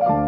you